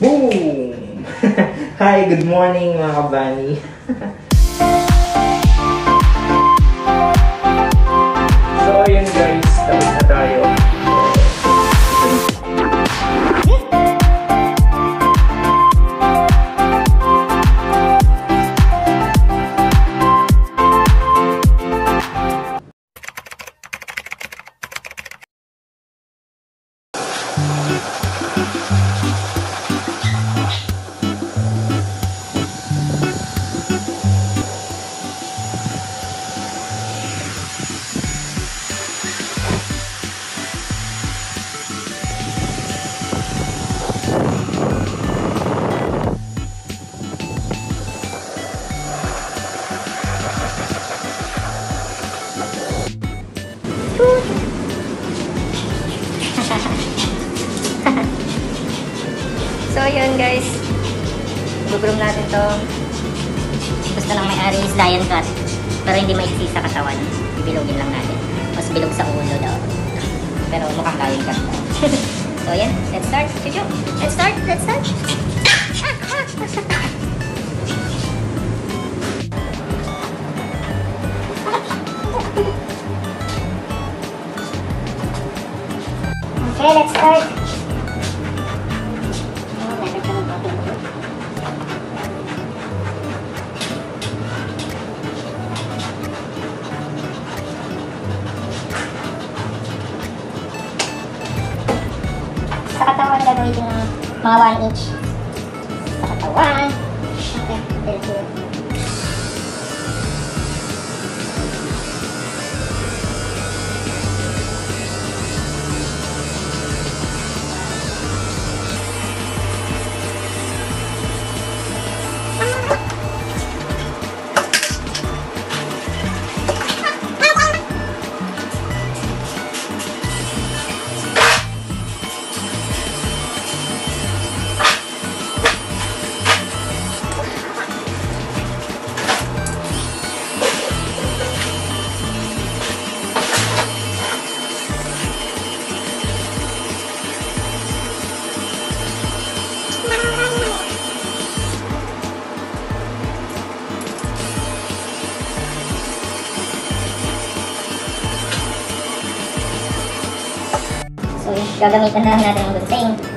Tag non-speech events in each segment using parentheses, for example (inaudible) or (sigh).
Boom! (laughs) Hi, good morning mga kabani. (laughs) Pero hindi maiksi sa katawan. Bibilogin lang natin. Mas bilog sa ulo daw. Pero mukhang cut (laughs) daw. so, yan. Let's start. Let's start. Let's start. Gagamitan na lang natin ang gunting.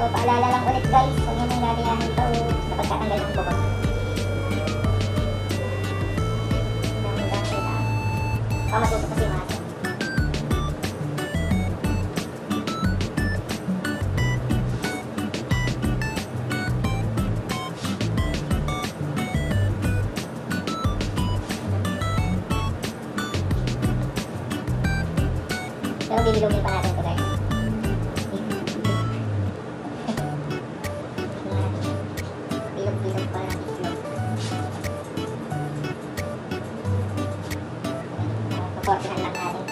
So, paalala lang ulit guys, huwag nyo nang gagayahin ito sa pagtatanggal ng buhol. Dami-dami lang. Baka matuto kasi yung Paportihan lang natin.